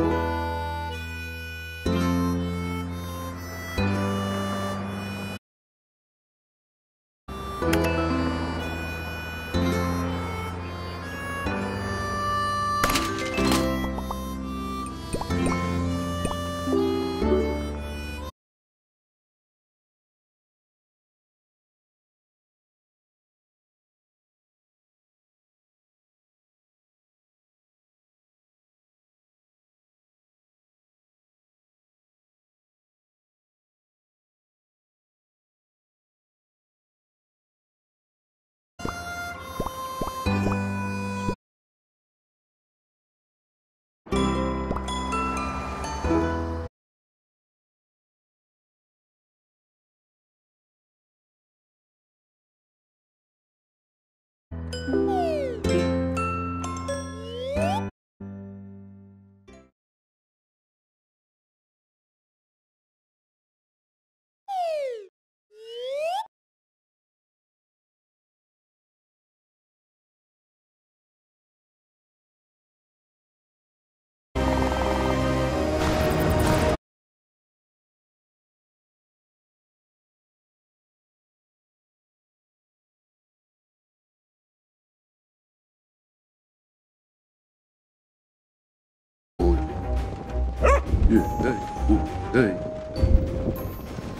예,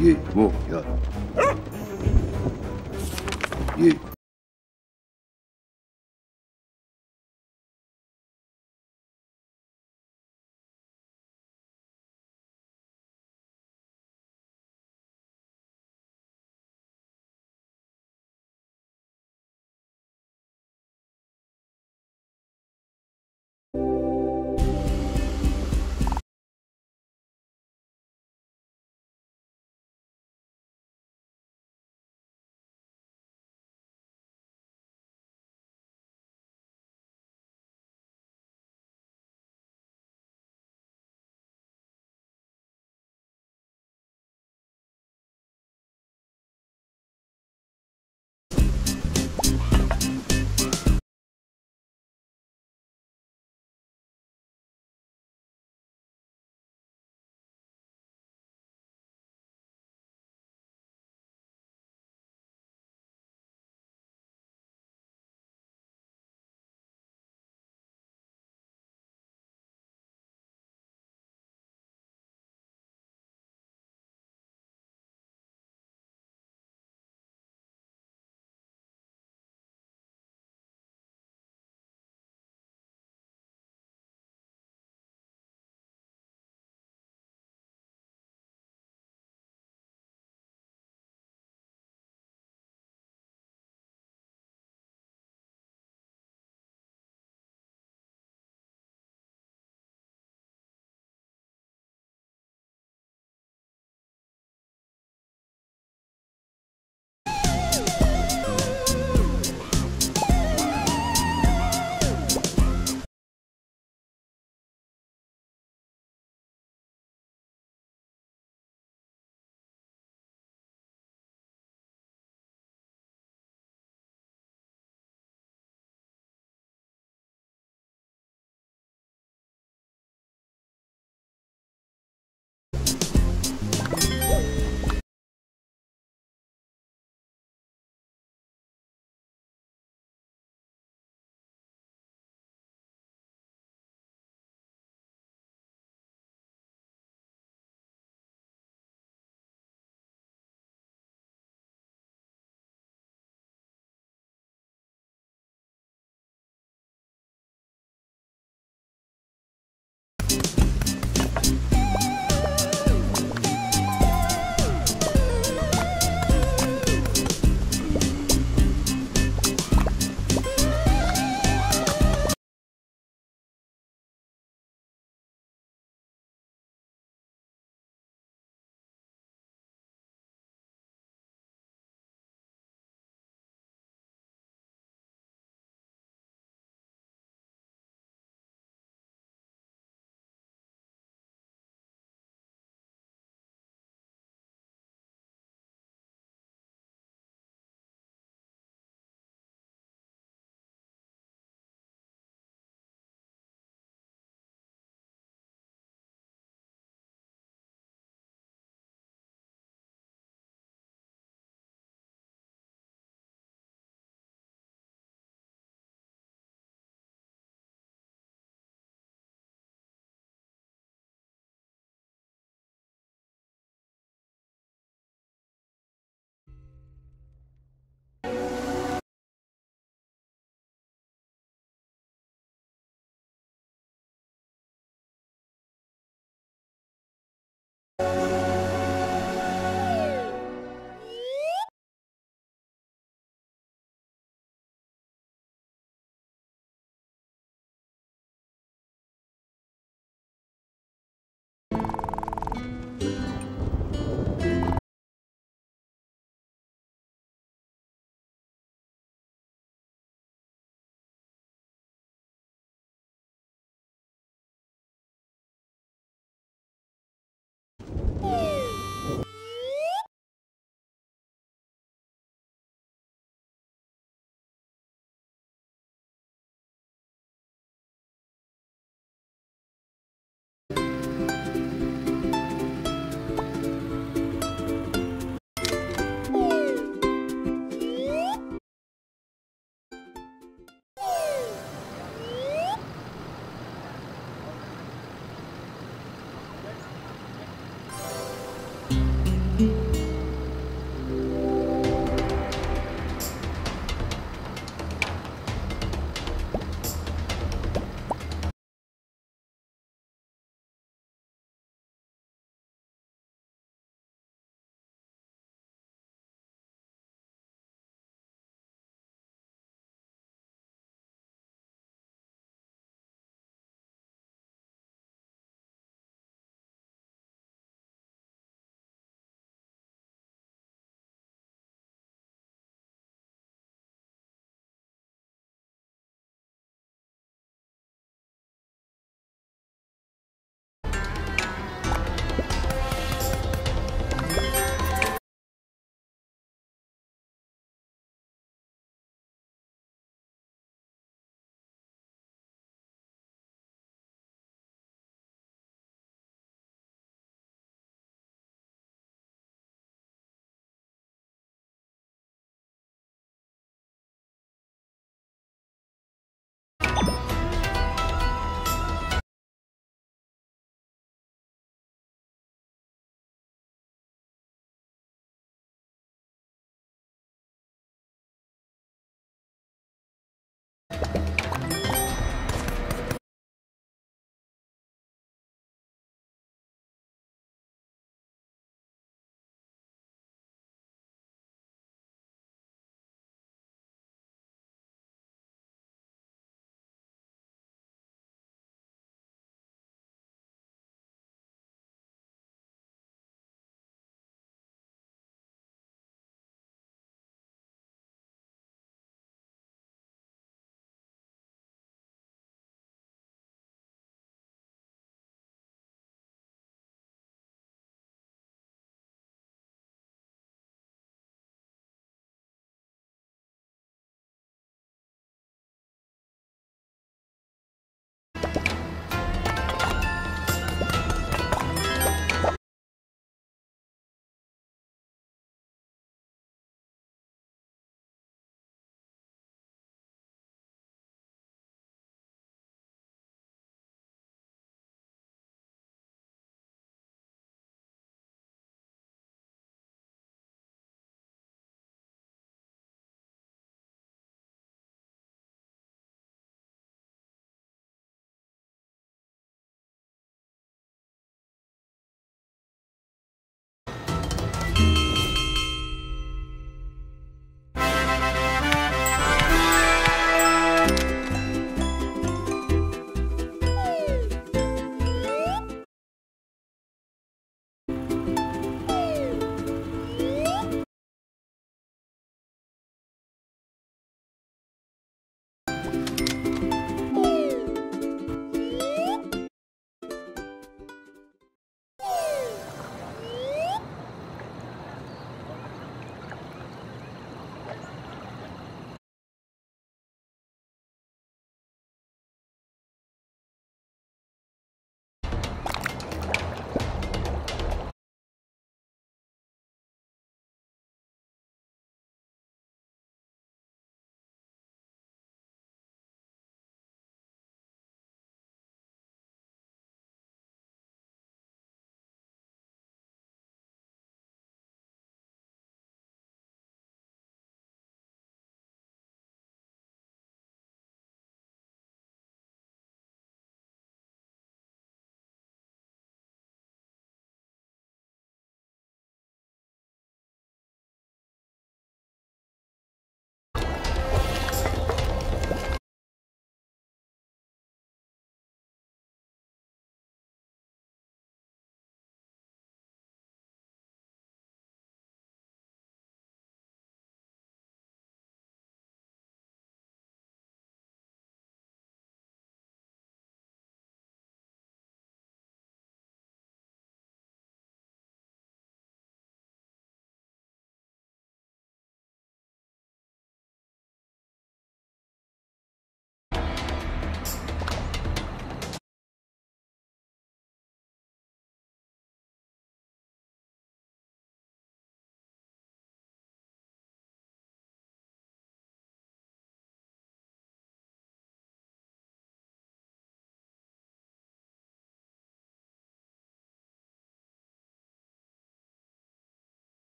Yeah, well, yeah. Yeah.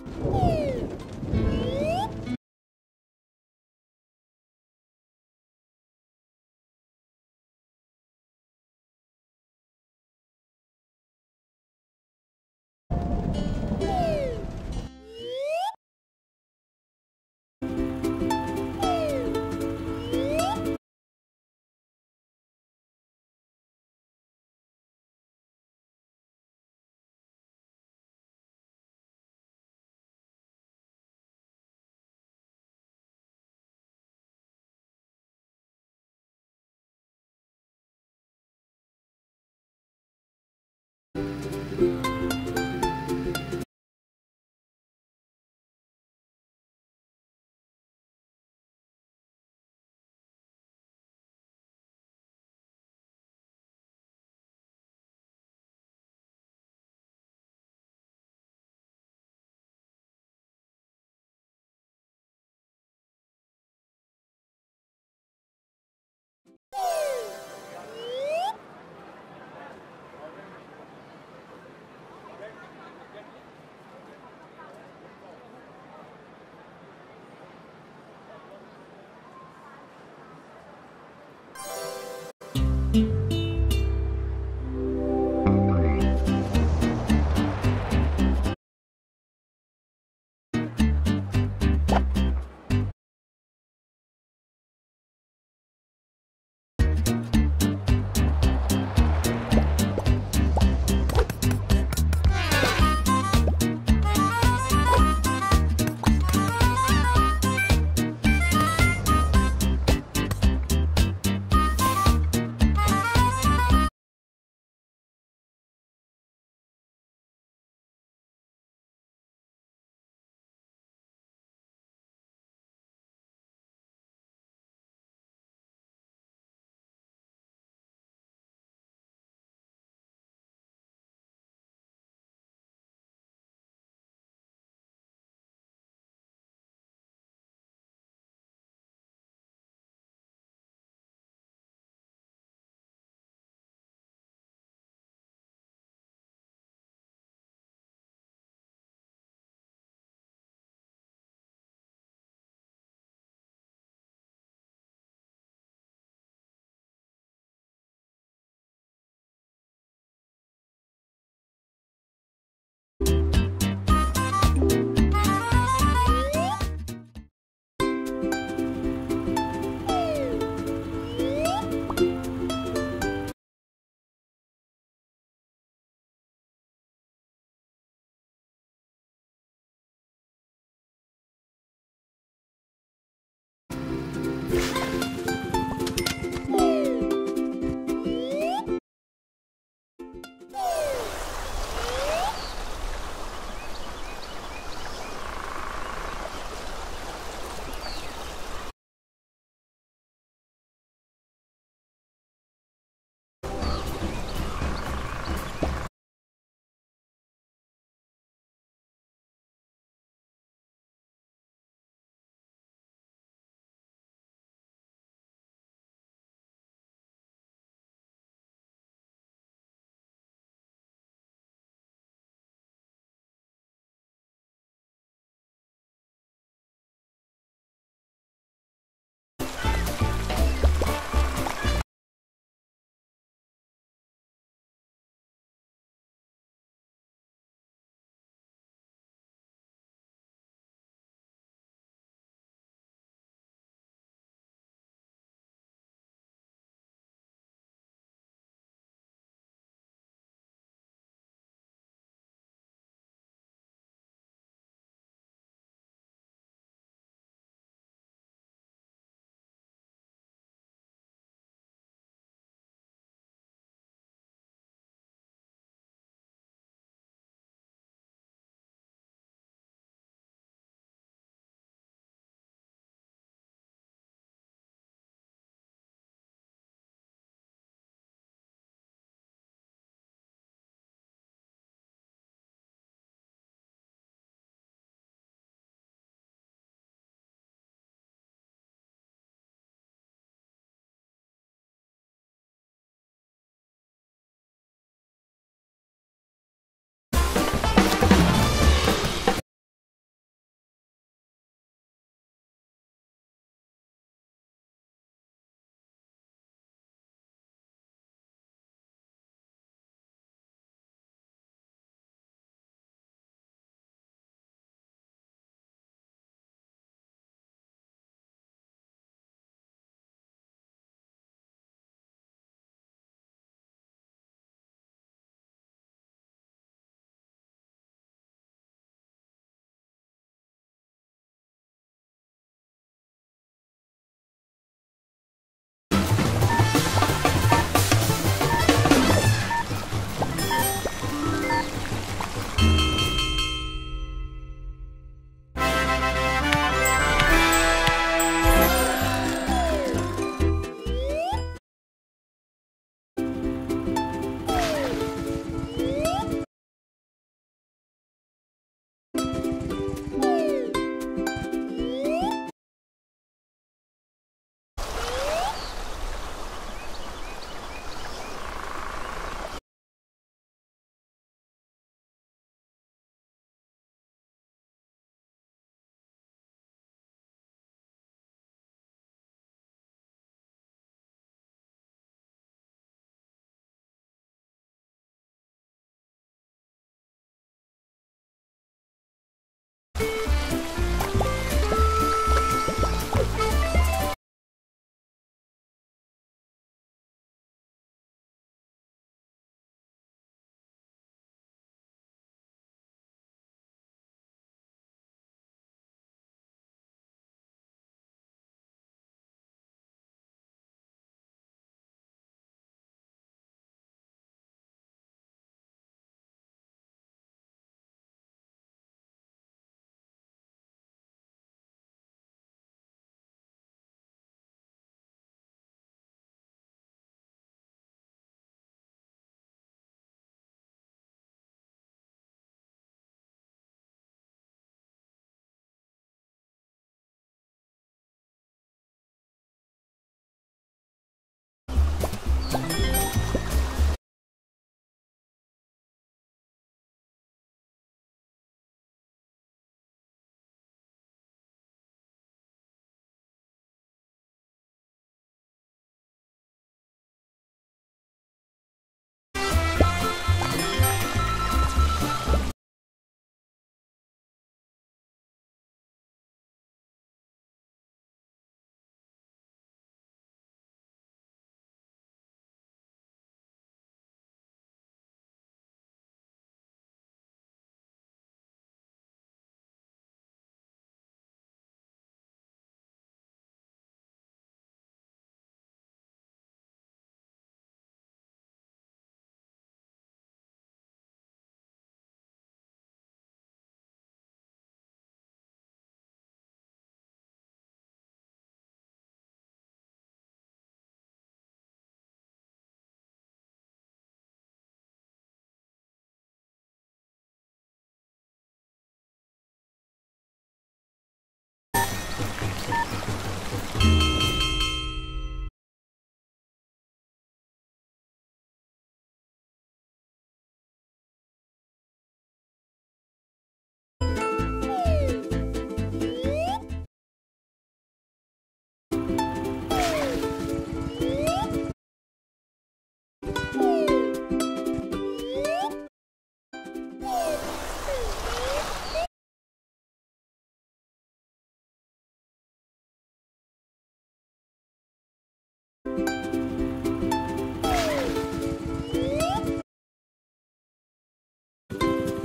Oh.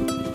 Bye.